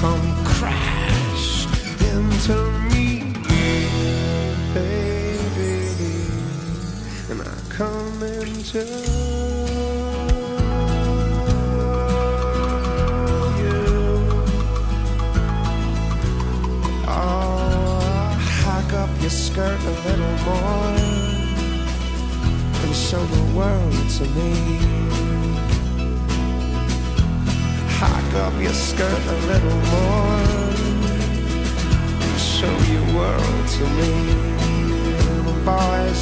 come crash into me, baby, and I come into you. Oh, hike up your skirt a little more and show the world to me. Up your skirt a little more and show your world to me. A boy's